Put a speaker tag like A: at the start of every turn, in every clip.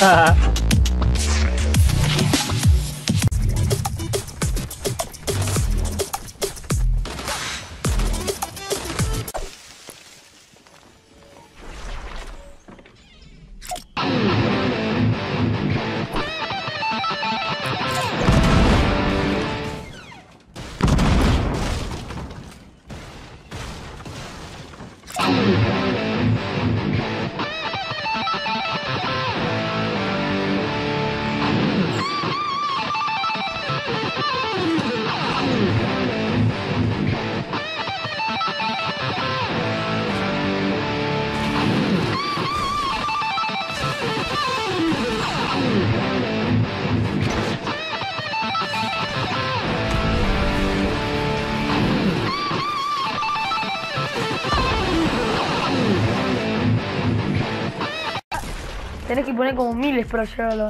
A: Ha ha ha. Tenés que poner como miles para llegar al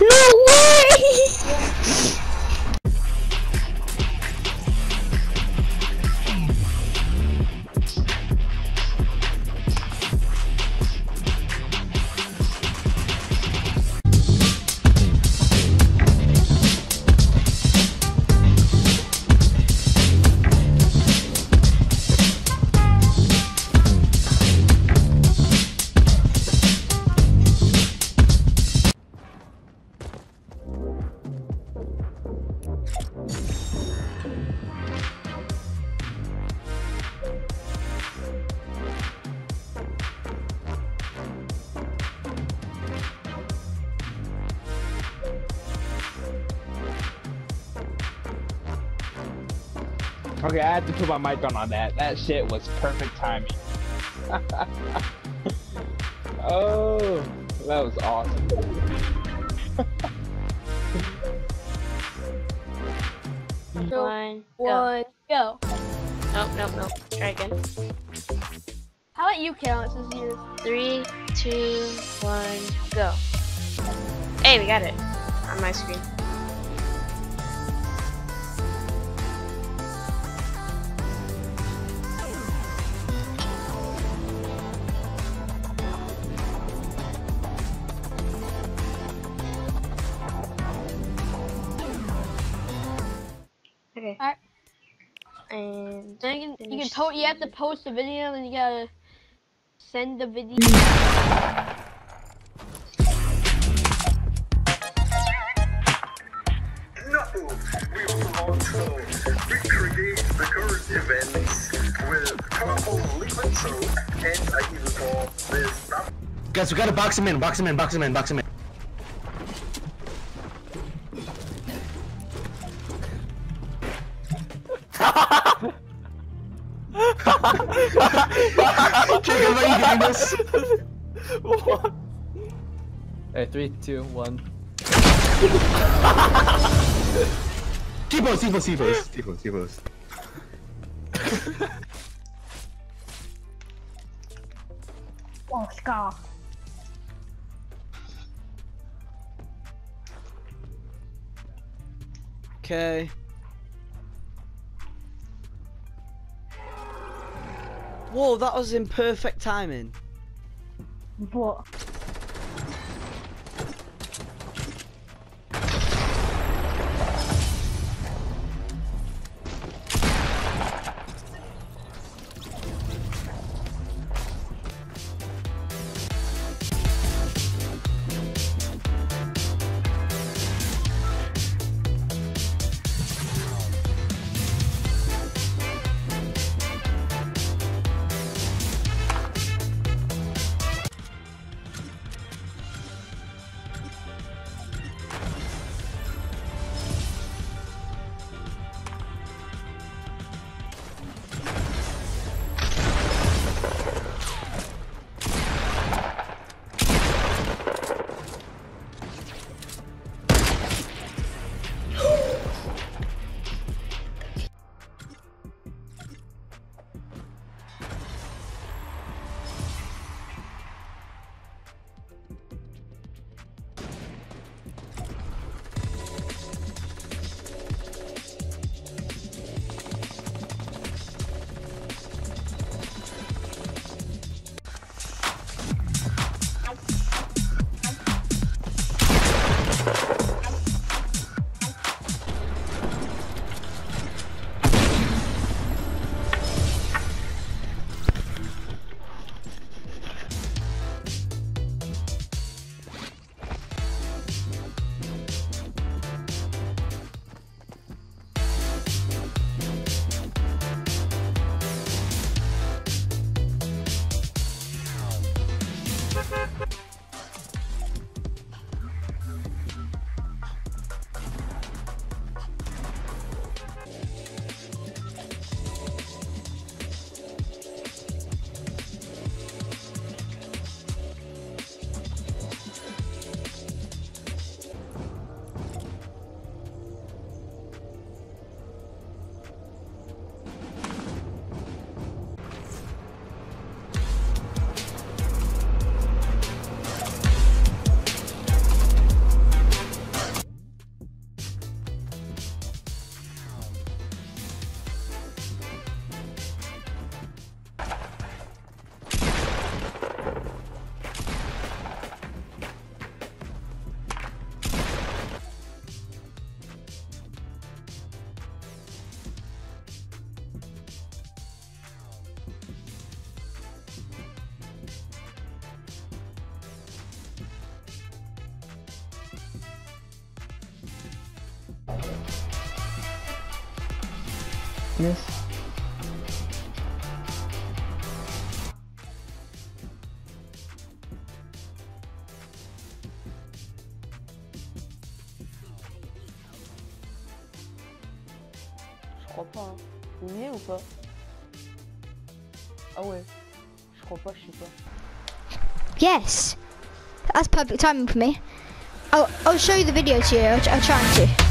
A: No
B: Okay, I had to put my mic on on that. That shit was perfect timing. oh, that was awesome.
C: One, go.
D: One, go.
C: Nope, nope, nope. Try again.
D: How about you, Kalen? This is yours.
C: Three, two, one, go. Hey, we got it on my screen. And
D: Then you can, you can
C: finish
D: you have to post the video and you gotta send the video.
E: Knuckles, we also want to recreate the current events with colorful liquid soap and I even call this
F: Guys, we gotta box him in, box him in, box him in, box him in. Jacob, are you getting this?
G: Hey, three, two, one.
F: T-pose, T-pose, T-pose, T-pose, T-pose.
A: Oh, Scar.
G: Okay. Whoa, that was in perfect timing.
A: What?
H: Miss.
I: Je crois pas. Hein. Il y est ou pas Ah ouais. Je crois pas, je sais pas.
J: Yes. That's perfect timing for me. I'll, I'll show you the video to you. I'll, I'll try to.